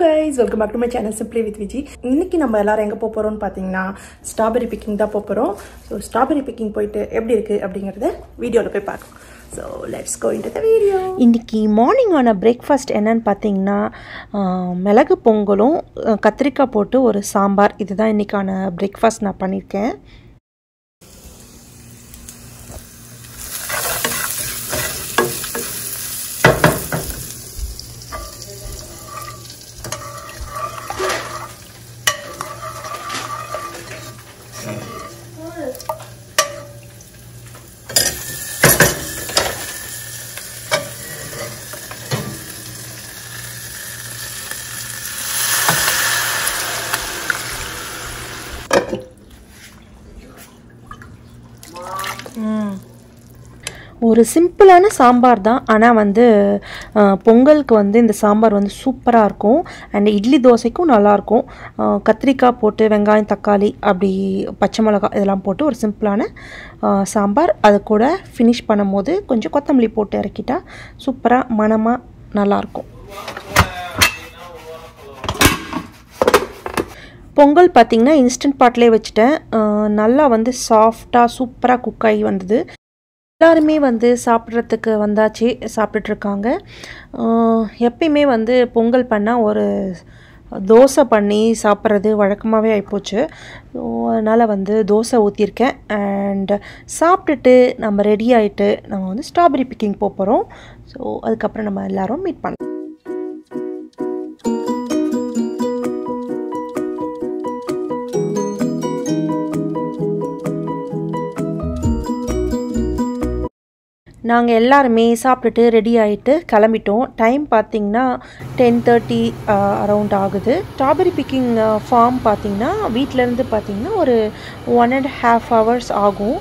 Guys welcome back to my channel simply with Viji இன்னைக்கு நம்ம எல்லாரும் எங்கே போக போகிறோம்னு பார்த்தீங்கன்னா ஸ்ட்ராபெரி பிக்கிங் தான் போக போகிறோம் ஸோ ஸ்ட்ராபெரி பிக்கிங் போயிட்டு எப்படி இருக்குது அப்படிங்கிறத வீடியோவில் போய் பார்க்கலாம். So let's go into the video இன்றைக்கி மார்னிங்கான பிரேக்ஃபாஸ்ட் என்னன்னு பார்த்தீங்கன்னா மிளகு பொங்கலும் கத்திரிக்காய் போட்டு ஒரு சாம்பார். இதுதான் இன்றைக்கான பிரேக்ஃபாஸ்ட் நான் பண்ணியிருக்கேன். ஒரு சிம்பிளான சாம்பார் தான். ஆனால் வந்து பொங்கலுக்கு வந்து இந்த சாம்பார் வந்து சூப்பராக இருக்கும். அண்ட் இட்லி தோசைக்கும் நல்லாயிருக்கும் கத்திரிக்காய் போட்டு வெங்காயம் தக்காளி அப்படி பச்சை மிளகாய் இதெல்லாம் போட்டு ஒரு சிம்பிளான சாம்பார். அது கூட ஃபினிஷ் பண்ணும்போது கொஞ்சம் கொத்தமல்லி போட்டு இறக்கிட்டா சூப்பராக மணமாக நல்லாயிருக்கும் பொங்கல் பார்த்திங்கன்னா இன்ஸ்டன்ட் பாட்டிலே வச்சுட்டேன். நல்லா வந்து சாஃப்டாக சூப்பராக குக் ஆகி வந்தது. எல்லாருமே வந்து சாப்பிட்றதுக்கு வந்தாச்சு சாப்பிட்டுட்ருக்காங்க. எப்பயுமே வந்து பொங்கல் பண்ணால் ஒரு தோசை பண்ணி சாப்பிட்றது வழக்கமாகவே ஆகிப்போச்சு ஸோ அதனால் வந்து தோசை ஊற்றிருக்கேன் அண்ட் சாப்பிட்டுட்டு நம்ம ரெடி ஆகிட்டு நம்ம வந்து ஸ்ட்ராபெரி பிக்கிங் போகிறோம் ஸோ அதுக்கப்புறம் நம்ம எல்லாரும் மீட் பண்ணலாம். நாங்கள் எல்லாருமே சாப்பிட்டுட்டு ரெடி ஆகிட்டு கிளம்பிட்டோம். டைம் பார்த்திங்கன்னா டென் தேர்ட்டி அரவுண்ட் ஆகுது. ஸ்ட்ராபெரி பிக்கிங் ஃபார்ம் பார்த்திங்கன்னா வீட்டிலேருந்து பார்த்திங்கன்னா ஒரு ஒன் அண்ட் ஹாஃப் ஹவர்ஸ் ஆகும்.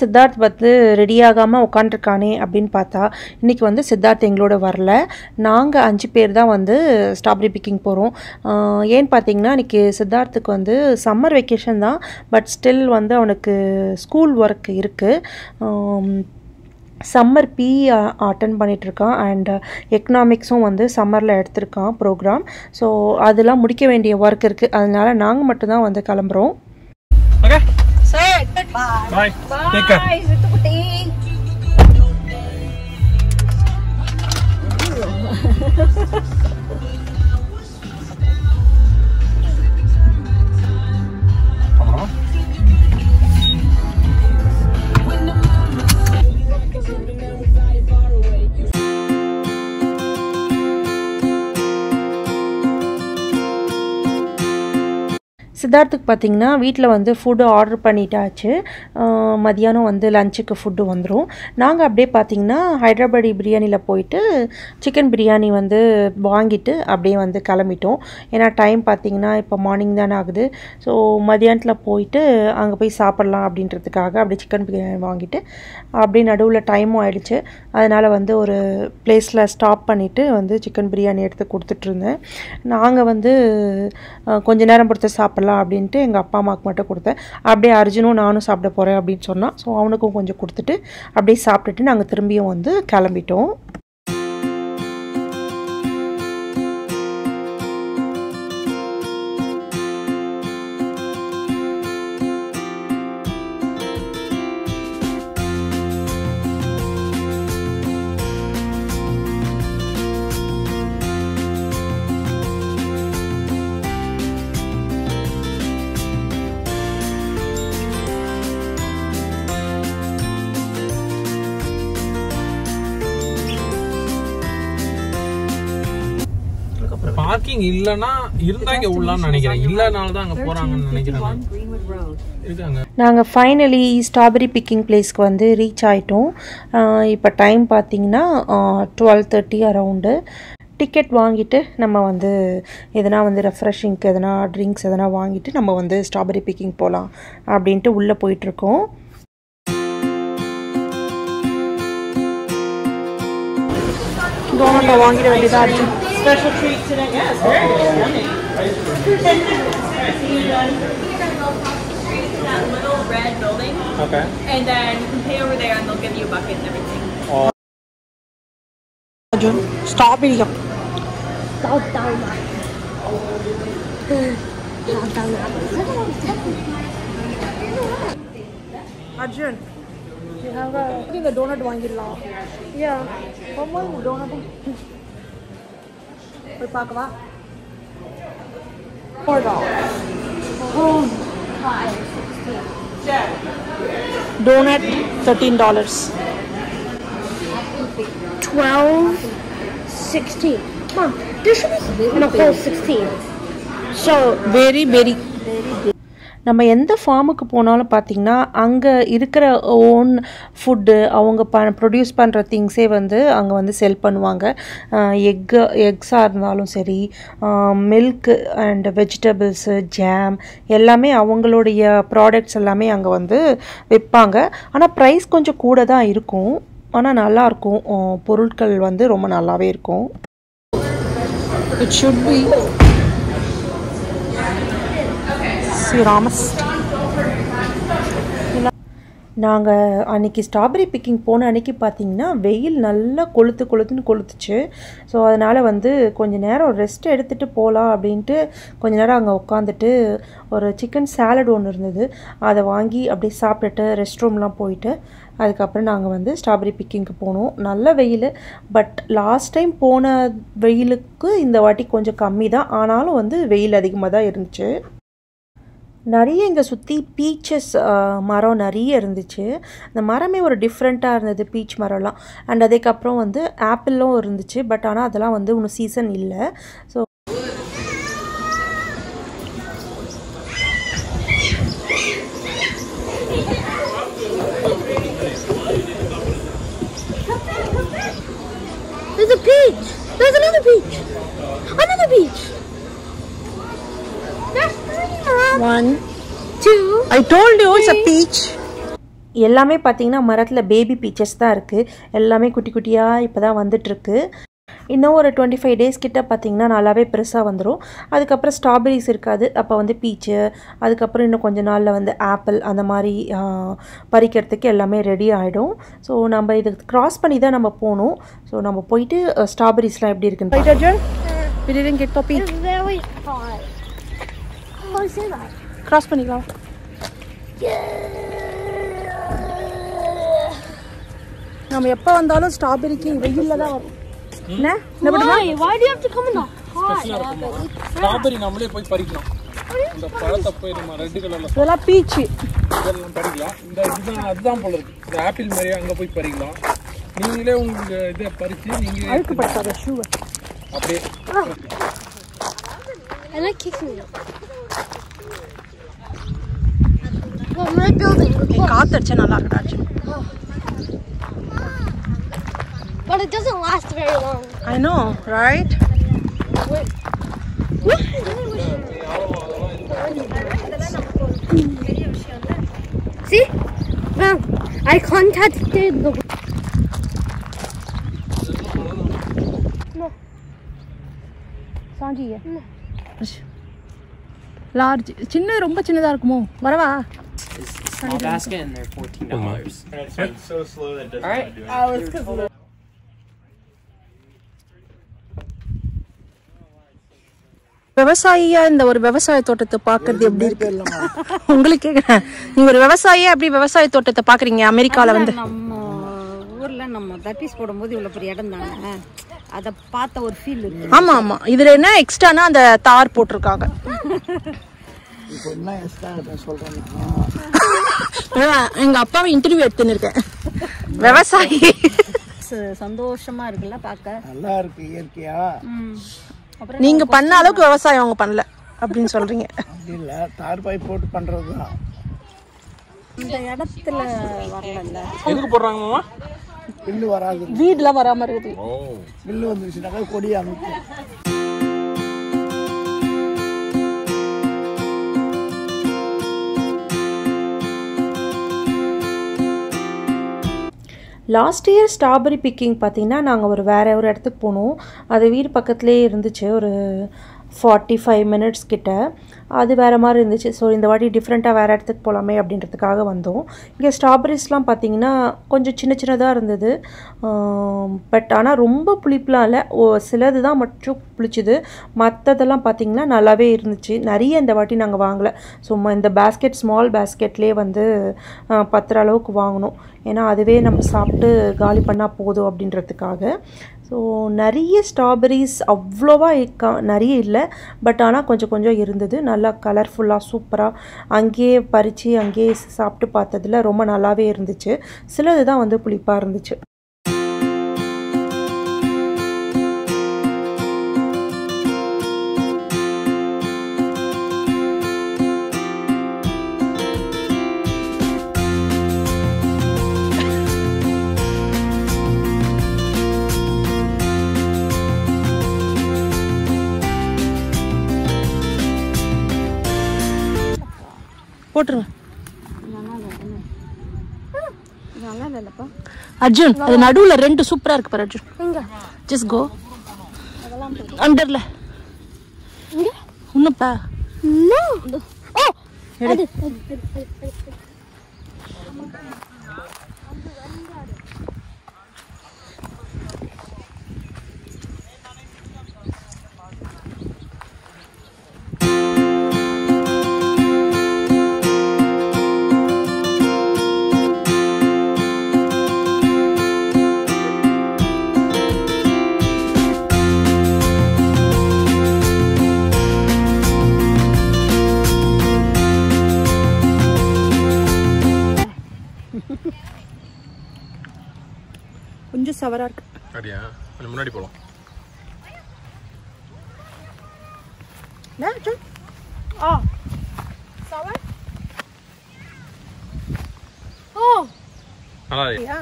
சித்தார்த் வந்து ரெடி ஆகாமல் உட்காண்ட்ருக்கானே அப்படின்னு பார்த்தா இன்றைக்கி வந்து சித்தார்த் எங்களோட வரல. நாங்கள் அஞ்சு பேர் தான் வந்து ஸ்ட்ராபெரி பிக்கிங் போகிறோம் ஏன்னு பார்த்தீங்கன்னா இன்றைக்கி சித்தார்த்துக்கு வந்து சம்மர் வெக்கேஷன் தான் பட் ஸ்டில் வந்து அவனுக்கு ஸ்கூல் ஒர்க் இருக்குது சம்மர் பி அட்டன் பண்ணிகிட்ருக்கான் அண்ட் எக்கனாமிக்ஸும் வந்து சம்மரில் எடுத்திருக்கான் ப்ரோக்ராம் ஸோ அதெல்லாம் முடிக்க வேண்டிய ஒர்க் இருக்குது அதனால் நாங்கள் மட்டும்தான் வந்து கிளம்புறோம். Bye. Bye. Bye. Take care. சித்தார்த்துக்கு பார்த்தீங்கன்னா வீட்டில் வந்து ஃபுட்டு ஆர்டர் பண்ணிட்டாச்சு. மதியானம் வந்து லஞ்சுக்கு ஃபுட்டு வந்துடும் நாங்கள் அப்படியே பார்த்தீங்கன்னா ஹைதராபாடி பிரியாணியில் போயிட்டு சிக்கன் பிரியாணி வந்து வாங்கிட்டு அப்படியே வந்து கிளம்பிட்டோம். ஏன்னா டைம் பார்த்திங்கன்னா இப்போ மார்னிங் தானே ஆகுது. ஸோ மதியானத்தில் போயிட்டு அங்கே போய் சாப்பிட்லாம் அப்படின்றதுக்காக அப்படியே சிக்கன் பிரியாணி வாங்கிட்டு அப்படியே நடுவில் டைமும் ஆயிடுச்சு. அதனால் வந்து ஒரு பிளேஸில் ஸ்டாப் பண்ணிவிட்டு வந்து சிக்கன் பிரியாணி எடுத்து கொடுத்துட்ருந்தேன் நாங்கள் வந்து கொஞ்ச நேரம் பொறுத்து சாப்பிட்லாம் அப்படின்ட்டு எங்கள் அப்பா அம்மாவுக்கு மட்டும் கொடுத்தேன். அப்படியே அர்ஜுனும் நானும் சாப்பிட போகிறேன் அப்படின்னு சொன்னான். ஸோ அவனுக்கும் கொஞ்சம் கொடுத்துட்டு அப்படியே சாப்பிட்டுட்டு நாங்கள் திரும்பியும் வந்து கிளம்பிட்டோம். பார்க்கிங் இல்லனா இருந்தா இங்க உள்ளான்னு நினைக்கிறேன். இல்லனால தான் அங்க போறாங்கன்னு நினைக்கிறேன் நாங்கள் ஃபைனலி ஸ்ட்ராபெரி பிக்கிங் பிளேஸ்க்கு வந்து ரீச் ஆகிட்டோம் இப்போ டைம் பார்த்தீங்கன்னா டுவெல் தேர்ட்டி அரவுண்டு டிக்கெட் வாங்கிட்டு நம்ம வந்து எதனா வந்து ரெஃப்ரெஷிங்க்கு எதனா ட்ரிங்க்ஸ் எதனா வாங்கிட்டு நம்ம வந்து ஸ்ட்ராபெரி பிக்கிங் போகலாம் அப்படின்ட்டு உள்ளே போயிட்டுருக்கோம். டோனட்டை வாங்கிட வேண்டியதாக இருக்கு. special treat today. Yes, yeah, very good. Yummy. Okay. And then you can pay over there and they'll give you a bucket and everything. Oh. Arjun, stop it. Stop down. Stop down. You have a. I think the donut one you love. Yeah. One more donut. போய் பார்க்கவா four doughnut thirteen dollars 12, 16. Mom, there should be in a whole 16. So, very very நம்ம எந்த ஃபார்முக்கு போனாலும் பார்த்திங்கன்னா அங்கே இருக்கிற own food அவங்க ப ப்ரொடியூஸ் பண்ணுற திங்ஸே வந்து அங்கே வந்து செல் பண்ணுவாங்க. எக்கு எக்ஸாக இருந்தாலும் சரி மில்க்கு அண்ட் வெஜிடபிள்ஸு ஜாம் எல்லாமே அவங்களுடைய ப்ராடக்ட்ஸ் எல்லாமே அங்கே வந்து விற்பாங்க ஆனால் ப்ரைஸ் கொஞ்சம் கூட தான் இருக்கும் ஆனால் நல்லாயிருக்கும் பொருட்கள் வந்து ரொம்ப நல்லாவே இருக்கும். இட் ஷுட் பி See, நாங்கள் அன்றைக்கி ஸ்ட்ராபெரி பிக்கிங் போன அன்றைக்கி பார்த்தீங்கன்னா வெயில் நல்லா கொளுத்து கொளுத்துன்னு கொளுத்துச்சு. ஸோ அதனால் வந்து கொஞ்ச நேரம் ரெஸ்ட் எடுத்துகிட்டு போகலாம் அப்படின்ட்டு கொஞ்ச நேரம் அங்கே உட்காந்துட்டு ஒரு சிக்கன் சாலட் ஒன்று இருந்தது. அதை வாங்கி அப்படியே சாப்பிட்டுட்டு ரெஸ்ட் ரூம்லாம் போயிட்டு அதுக்கப்புறம் நாங்கள் வந்து ஸ்ட்ராபெரி பிக்கிங்க்கு போனோம். நல்ல வெயில் பட் லாஸ்ட் டைம் போன வெயிலுக்கு இந்த வாட்டி கொஞ்சம் கம்மி தான் ஆனாலும் வந்து வெயில் அதிகமாக தான் இருந்துச்சு. நிறைய இங்கே சுற்றி பீச்சஸ் மரம் நிறைய இருந்துச்சு. அந்த மரமே ஒரு டிஃப்ரெண்ட்டாக இருந்தது பீச் மரம்லாம். அண்ட் அதுக்கப்புறம் வந்து ஆப்பிளும் இருந்துச்சு பட் ஆனால் அதெல்லாம் வந்து இன்னும் சீசன் இல்லை. So there's a peach. There's another peach. Another peach. There's three, Mom. One. It's a peach. எல்லாமே பார்த்தீங்கன்னா மரத்தில் பேபி பீச்சஸ் தான் இருக்குது எல்லாமே குட்டி குட்டியாக இப்போ தான் வந்துட்டுருக்கு. இன்னும் ஒரு டுவெண்ட்டி ஃபைவ் டேஸ் கிட்ட பார்த்தீங்கன்னா நல்லாவே பெருசாக வந்துடும் அதுக்கப்புறம் ஸ்ட்ராபெரிஸ் இருக்காது. அப்போ வந்து பீச்சு அதுக்கப்புறம் இன்னும் கொஞ்ச நாளில் வந்து ஆப்பிள் அந்த மாதிரி பறிக்கிறதுக்கு எல்லாமே ரெடி ஆகிடும் ஸோ நம்ம இது கிராஸ் பண்ணி தான் நம்ம போகணும். ஸோ நம்ம போயிட்டு ஸ்ட்ராபெரிஸ்லாம் எப்படி இருக்குன்னு. Cross பண்ணிக்கலாம். நம்ம எப்போ வந்தாலும் ஸ்ட்ராபெரிக்கு வெயில்ல தான் வரும். என்ன? என்ன பண்ணுவா Why? Do you have to come in? Strawberry நம்மளே போய் பறிக்கலாம். இந்த பழத்தை போய் நம்ம ரெட் கலர்ல இதெல்லாம் பீச்சு இதெல்லாம் பறிக்கலாம். இந்த இதுதான் அதுதான் போல இருக்கு. இந்த ஆப்பிள் மாதிரியே அங்க போய் பறிக்கலாம். நீங்களே உங்க இதை பறிச்சு நீங்க அழுக்கு படுத்தாத ஷூவை அப்படியே I like kicking it. Well, my building. Look. காத்தடிச்சா நல்லா இருக்கடா Arjun But it doesn't last very long. I know right See? Well, I contacted the. சாஞ்சிய large சின்ன ரொம்ப சின்னதா இருக்குமோ வரவா small basket and they're fourteen dollars. so slow that it doesn't to do it. விவசாயியா இந்த ஒரு விவசாய தோட்டத்தை பாக்குறது எப்படி இருக்கு? உங்களுக்கு கேக்குறேன். நீங்க ஒரு விவசாயியா அப்படி விவசாய தோட்டத்தை பாக்குறீங்க அமெரிக்கால வந்து. நம்ம ஊர்ல நம்ம தப்பீஸ் போடும்போது இவ்வளவு பெரிய இடம் தானே? அதை பார்த்த ஒரு ஃபீல் இருக்கு. ஆமா ஆமா. இதுல என்ன எக்ஸ்ட்ரானா அந்த தார் போட்டிருக்காங்க. அதான், எங்க அப்பாவை இன்டர்வியூ எடுத்துன்னு இருக்கேன். விவசாயி. ச- சந்தோஷமா இருக்குல்ல பார்க்க நல்லா இருக்கு இயற்கையா. நீங்க பண்ண அளவுக்கு விவசாயம் அவங்க பண்ணல அப்படின்னு சொல்றீங்க. அப்படி இல்லை தார்பாய் போட்டு பண்றது தான் இந்த இடத்துல வரலல்ல. எதுக்கு போடுறாங்க மாமா? பில்லு வராது. வீடுலாம் வராம இருக்குது. பில்லு வந்துருச்சுனாக்கா கொடி அமைக்கும். லாஸ்ட் இயர் ஸ்ட்ராபெரி பிக்கிங் பார்த்திங்கன்னா நாங்கள் ஒரு வேறு ஒரு இடத்துக்கு போனோம். அது வீடு பக்கத்துலேயே இருந்துச்சு ஒரு ஃபார்ட்டி ஃபைவ் மினிட்ஸ் கிட்ட. அது வேறு மாதிரி இருந்துச்சு. ஸோ இந்த வாட்டி டிஃப்ரெண்ட்டாக வேறு இடத்துக்கு போகலாமே அப்படின்றதுக்காக வந்தோம். இங்கே ஸ்ட்ராபெரிஸ்லாம் பார்த்திங்கன்னா கொஞ்சம் சின்ன சின்னதாக இருந்தது. பட் ஆனால் ரொம்ப புளிப்பெலாம் இல்லை. ஓ சிலது தான் மட்டும் புளிச்சுது. மற்றதெல்லாம் பார்த்திங்கன்னா நல்லாவே இருந்துச்சு. நிறைய இந்த வாட்டி நாங்கள் வாங்கலை. சும்மா இந்த பேஸ்கெட் ஸ்மால் பேஸ்கெட்லேயே வந்து பத்துற அளவுக்கு வாங்கினோம் ஏன்னா அதுவே நம்ம சாப்பிட்டு காலி பண்ணால் போதும் அப்படின்றதுக்காக. ஸோ நிறைய ஸ்ட்ராபெரிஸ் அவ்வளோவா இருக்கா நிறைய இல்லை. பட் ஆனால் கொஞ்சம் கொஞ்சம் இருந்தது. நல்லா கலர்ஃபுல்லாக சூப்பராக அங்கேயே பறித்து அங்கேயே சாப்பிட்டு பார்த்ததுல ரொம்ப நல்லாவே இருந்துச்சு. சிலது தான் வந்து புளிப்பாக இருந்துச்சு. போட்டுருங்க. அர்ஜுன் அது நடுவுல ரெண்டு சூப்பரா இருக்கு பாரு அர்ஜுன். ஜஸ்ட் கோ அண்டர்ல இன்னும்ப்பா ஓ அது கொஞ்சம் சவரா இருக்கு. அப்படியா? கொஞ்சம் முன்னாடி போகலாம் என்ன? அர்ஜுன் ஆ. சவர்? ஓ. நல்லா யா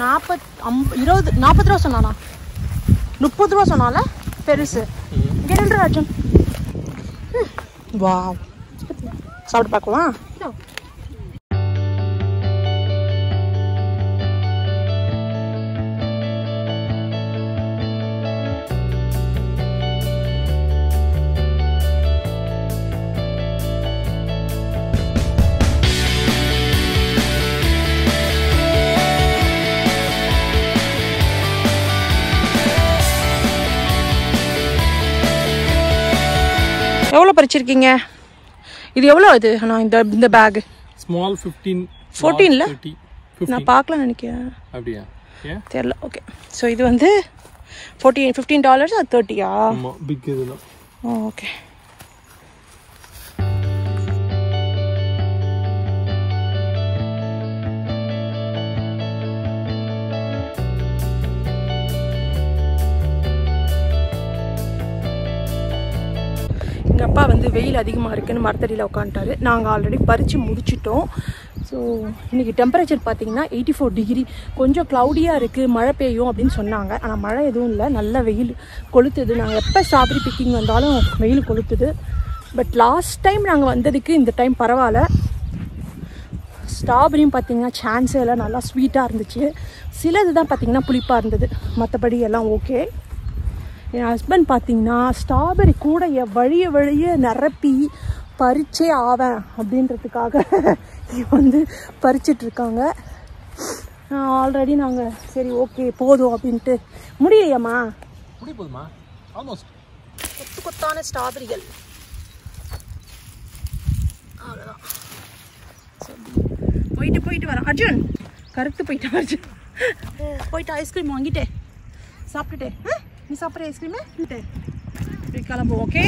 நாற்பத் அம் இருபது நாற்பது ரூபா சொன்னானா? முப்பது ரூபா சொன்னால? பெருசு. அர்ஜுன். வா சாப்பிட்டு பார்க்கலாம் பறிச்சிருக்கீங்க? இது எவ்வளோ இது? ஆனால் இந்த இந்த பேக் ஸ்மால் ஃபிஃப்டீன் 14 ல? தேர்ட்டி நான் பார்க்கலாம் நினைக்கிறேன். அப்படியா? தெரில ஓகே ஸோ இது வந்து ஃபோர்டீன் ஃபிஃப்டீன் டாலர்ஸ் அது தேர்ட்டியா பிக் இதெல்லாம் ஓகே எங்கள் அப்பா வந்து வெயில் அதிகமாக இருக்குன்னு மரத்தடியில் உட்காந்துட்டாரு நாங்கள் ஆல்ரெடி பறித்து முடிச்சிட்டோம். ஸோ இன்றைக்கி டெம்பரேச்சர் பார்த்திங்கன்னா எயிட்டி ஃபோர் டிகிரி கொஞ்சம் க்ளவுடியாக இருக்குது மழை பெய்யும் அப்படின்னு சொன்னாங்க. ஆனால் மழை எதுவும் இல்லை. நல்ல வெயில் கொளுத்துது. நாங்கள் எப்போ ஸ்ட்ராபெரி பிக்கிங் வந்தாலும் வெயில் கொளுத்துது. பட் லாஸ்ட் டைம் நாங்கள் வந்ததுக்கு இந்த டைம் பரவாயில்ல. ஸ்ட்ராபெரியும் பார்த்தீங்கன்னா சான்ஸே எல்லாம் நல்லா ஸ்வீட்டாக இருந்துச்சு. சிலது தான் பார்த்திங்கன்னா புளிப்பாக இருந்தது. மற்றபடி எல்லாம் ஓகே என் ஹஸ்பண்ட் பார்த்தீங்கன்னா ஸ்ட்ராபெரி கூட என் வழிய வழிய நிரப்பி பறிச்சே ஆவேன் அப்படின்றதுக்காக வந்து பறிச்சிட்டு இருக்காங்க. ஆல்ரெடி நாங்கள் சரி ஓகே போதும் அப்படின்ட்டு முடியலையாம்மா? முடி போதுமா? ஆல்மோஸ்ட் கொத்து கொத்தான ஸ்ட்ராபெரிகள் அவ்வளோதான் போயிட்டு போயிட்டு வரேன். அர்ஜுன் கருத்து போயிட்டு அர்ஜுன். போயிட்டு ஐஸ்கிரீம் வாங்கிட்டே. சாப்பிட்டுட்டே. ஆ? நீ சாப்பிட்ற ஐஸ்கிரீமு இப்படி கிளம்புவோம் ஓகே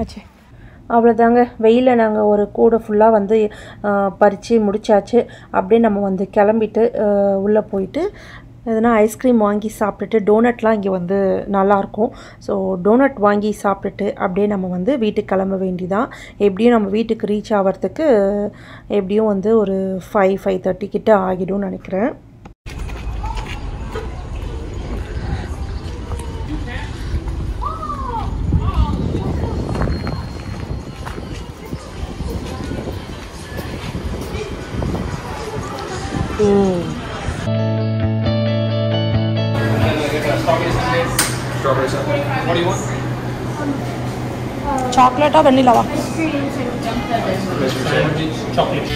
ஆச்சு அவ்வளோதாங்க வெயிலில் நாங்கள் ஒரு கூடை ஃபுல்லாக வந்து பறித்து முடிச்சாச்சு. அப்படியே நம்ம வந்து கிளம்பிட்டு உள்ளே போயிட்டு எதுனா ஐஸ்கிரீம் வாங்கி சாப்பிட்டுட்டு டோனட்லாம் இங்கே வந்து நல்லாயிருக்கும் ஸோ டோனட் வாங்கி சாப்பிட்டுட்டு அப்படியே நம்ம வந்து வீட்டுக்கு கிளம்ப வேண்டிதான். எப்படியும் நம்ம வீட்டுக்கு ரீச் ஆகிறதுக்கு எப்படியும் வந்து ஒரு ஃபைவ் ஃபைவ் தேர்ட்டி கிட்ட ஆகிடும்னு நினைக்கிறேன். What do you want? Um, uh, chocolate or vanilla? Chocolate.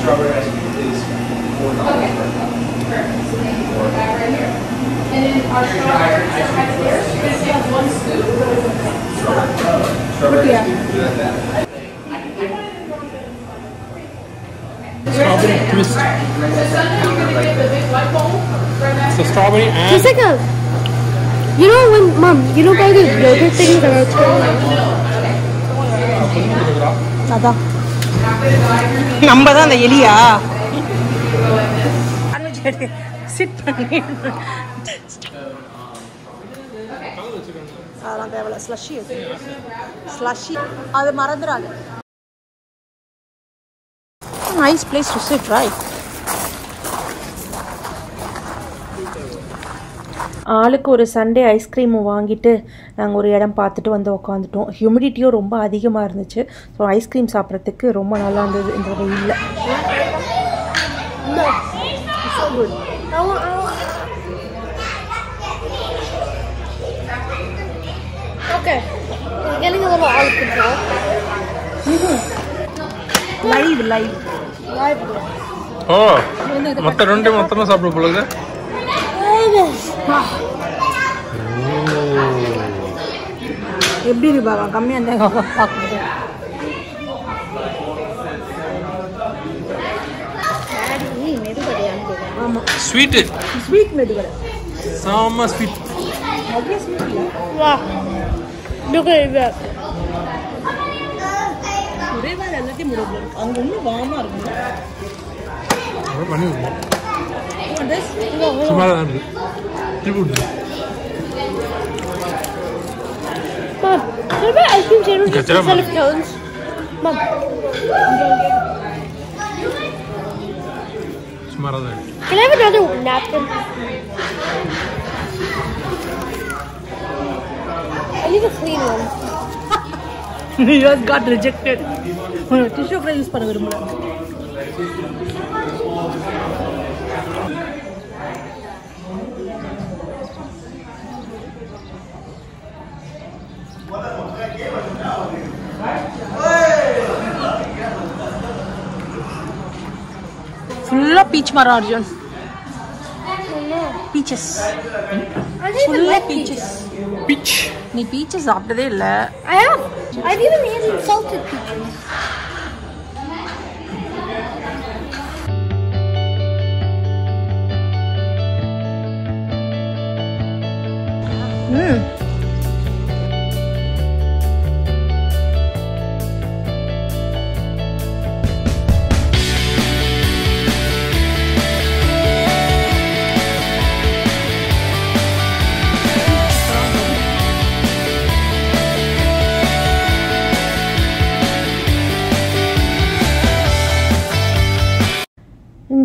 Strawberry ice cream is four dollars. Perfect. So thank you for that right here. And then our strawberry ice cream here, you're gonna take one scoop. Strawberry ice cream. Do that. Strawberry twist. So strawberry and It's like a. You know when, mom, you know by the yogurt things that are அதான் நம்ம தான் அந்த எலியா chit பண்ணி அதெல்லாம் தேவையில்ல Slushy slushie அது மறந்துடாது nice place to sit right ஆளுக்கு ஒரு சண்டே ஐஸ்கிரீம் வாங்கிட்டு நாங்கள் ஒரு இடம் பார்த்துட்டு வந்து உக்காந்துட்டோம். ஹியூமிடிட்டியும் ரொம்ப அதிகமாக இருந்துச்சு. ஸோ ஐஸ்கிரீம் சாப்பிட்றதுக்கு ரொம்ப நல்லா இருந்தது. இந்த வெயிலில். Live live Live. ஓ மொத்த ரெண்டு மொத்தமா சாப்பிட போலுங்க. எப்படி இருக்கு பாருங்க கம்மியாக இருந்தால் பார்க்குறது? ஆமாம் ஸ்வீட்டு. ஸ்வீட் மெதுவடை செம்ம ஸ்வீட். அவ்வளோ sweet Wow. Look at that. ஒரே வேலை எல்லாத்தையும் முடியல இருக்கு அங்கே இன்னும் வாமாக இருக்குங்க பண்ணி சுமாராக தான் இருக்கு திருப்பி Mom, what about ice cream sandwiches Okay, tell instead Mom. of cones? Mom, சுமாராக தான் இருக்கு can I have another napkin? I need a clean one. you have got rejected Tissue கூட யூஸ் பண்ண விரும்பல ஃபுல்லாக பீச் மரம் அர்ஜுன் பீச்சஸ் ஃபுல்லாக peaches. Peach நீ பீச்சஸ் சாப்பிட்டதே இல்லை.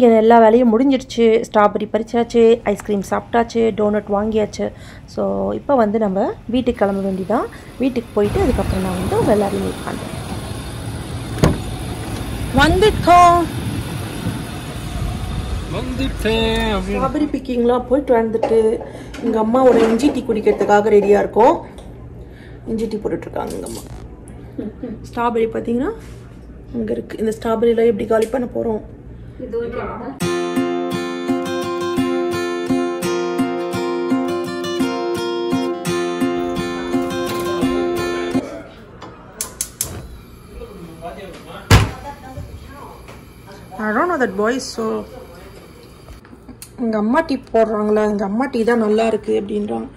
இங்கே எல்லா வேலையும் முடிஞ்சிடுச்சு. ஸ்ட்ராபெரி பறிச்சாச்சு ஐஸ்கிரீம் சாப்பிட்டாச்சு டோனட் வாங்கியாச்சு. ஸோ இப்போ வந்து நம்ம வீட்டுக்கு கிளம்ப வேண்டியதான் வீட்டுக்கு போயிட்டு அதுக்கப்புறம் நான் வந்து எல்லாரையும் மீட் பண்ணுறேன் வந்துட்டோம். ஸ்ட்ராபெரி பிக்கிங்லாம் போயிட்டு வந்துட்டு எங்கள் அம்மாவோட இஞ்சி டீ குடிக்கிறதுக்காக ரெடியாக இருக்கோம். இஞ்சி டீ போட்டுட்ருக்காங்க எங்கள் அம்மா. ஸ்ட்ராபெரி பார்த்தீங்கன்னா இங்கே இருக்குது இந்த ஸ்ட்ராபெரியில் எப்படி காலி பண்ண போகிறோம் I don't know that boys so எங்கள் அம்மா டீ போடுறாங்களா? எங்கள் அம்மா டீ தான் நல்லா இருக்கு அப்படின்றாங்க.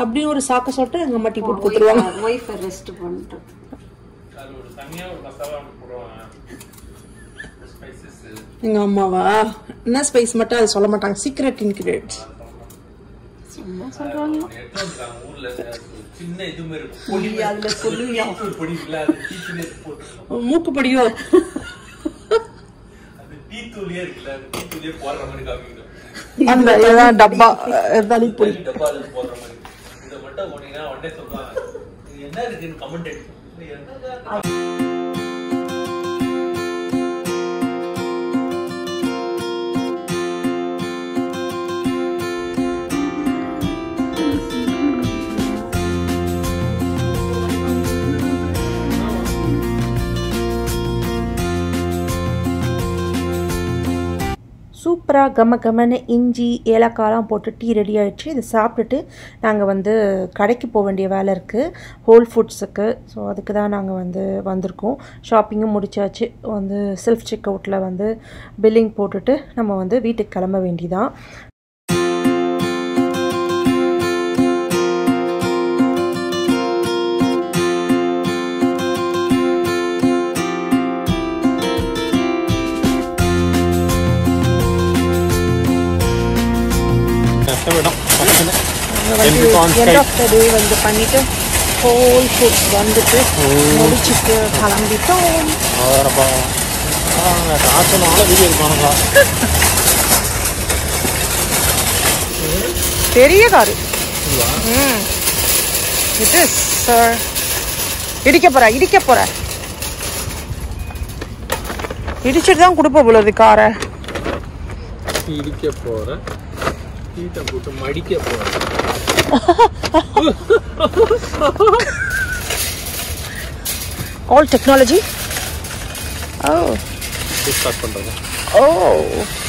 அப்படின்னு ஒரு சாக்க சொல்லிட்டு எங்கள் அம்மா டீ போட்டு கொடுத்துருவாங்க. ஒய்ஃபை ரெஸ்ட் பண்ணிட்டு. எங்கள் அம்மாவா? என்ன ஸ்பைஸ் மட்டும் அது சொல்ல மாட்டாங்க. சீக்ரெட் சொல்லுவியா மூக்கு படியோ அந்த ஏதாவது டப்பா இருந்தாலும் பொடி என்ன இருக்குன்னு கமெண்ட் சூப்பராக கம கமன்னு இஞ்சி ஏலக்காயெலாம் போட்டு டீ ரெடி ஆகிடுச்சு இதை சாப்பிட்டுட்டு நாங்கள் வந்து கடைக்கு போக வேண்டிய வேலை இருக்குது ஹோல் ஃபுட்ஸுக்கு ஸோ அதுக்கு தான் நாங்கள் வந்து வந்திருக்கோம். ஷாப்பிங்கும் முடிச்சாச்சு. வந்து செல்ஃப் செக் அவுட்டில் வந்து பில்லிங் போட்டுட்டு நம்ம வந்து வீட்டுக்கு கிளம்ப வேண்டிதான். எண்ட் ஆஃப் த டே வந்து பண்ணிட்டு ஹோல் ஃபுட்ஸ் வந்துட்டு முடிச்சுட்டு கிளம்பிட்டோம். பெரிய காரு. ம். இட் இஸ் சார் இடிக்க போற இடிக்க போற. இடிச்சிட்டு தான் கொடுப்ப போலது காரை. இடிக்க போட்டு மடிக்க போற. all technology? Oh. Oh.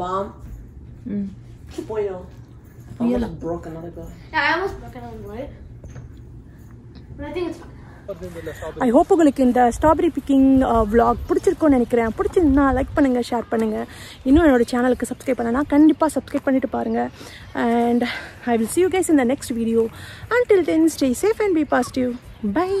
Mom. Bueno. I almost broke another guy. Yeah, I almost broke another light. But I think it's fine. I hope உங்களுக்கு இந்த ஸ்ட்ராபெரி பிக்கிங் vlog பிடிச்சிருக்கும்னு நினைக்கிறேன் பிடிச்சிருந்தா லைக் பண்ணுங்கள் ஷேர் பண்ணுங்கள் இன்னும் என்னோட சேனலுக்கு சப்ஸ்கிரைப் பண்ணனா கண்டிப்பாக சப்ஸ்கிரைப் பண்ணிட்டு பாருங்கள் and I will see you guys in the next video until then stay safe and be positive bye